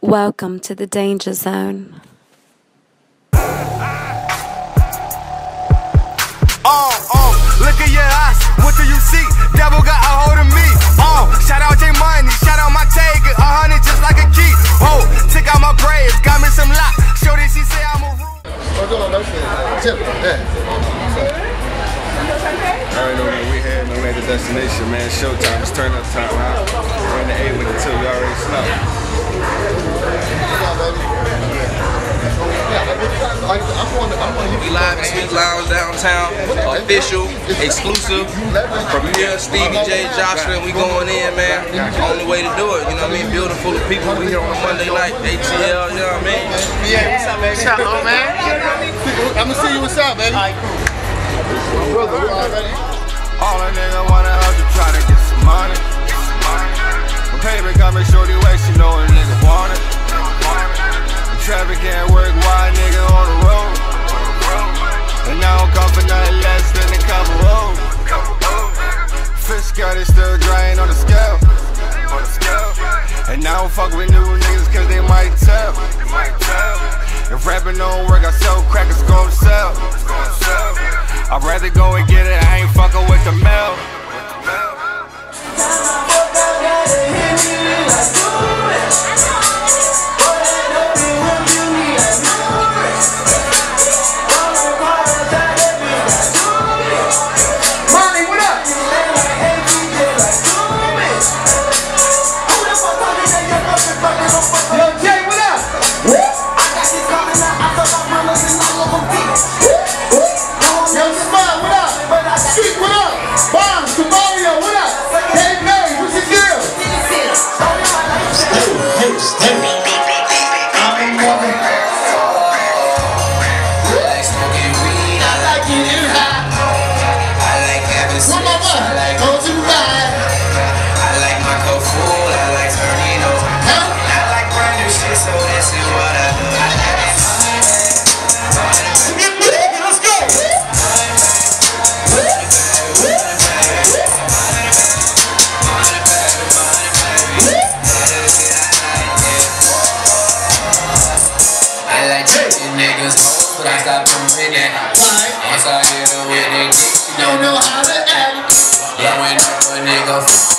Welcome to the danger zone. Oh, oh, look at your eyes. What do you see? Devil got a hold of me. Oh, shout out J Money, shout out my tag, a hundred just like a key. Oh, took out my braids, got me some lock. Show that she say I'm a rude. I already know that we had no made the destination, man. Showtime, it's turn up time. Huh? We're in the A with the two, you already slept. We live in Suite Lounge downtown, official, exclusive, premiere, Stevie J, Joshua, and we going in, man. Only way to do it, you know what I mean? Building full of people. We here on a Monday night, ATL, you know what I mean? Yeah, what's up, baby? What's up, old man? I'm gonna see you what's up, baby. Brother, you? All a nigga wanna help to try to get traffic can't work, why nigga on the road? And I don't come for nothing less than a couple O's. Fish got it still drying on the scale. And I don't fuck with new niggas cause they might tell. If rapping don't work, I sell crack, it's gon' sell. I'd rather go and get it, I ain't fucking with the stop doing that. Once I hit her with that dick, she Don't know how to act. blowing up a nigga.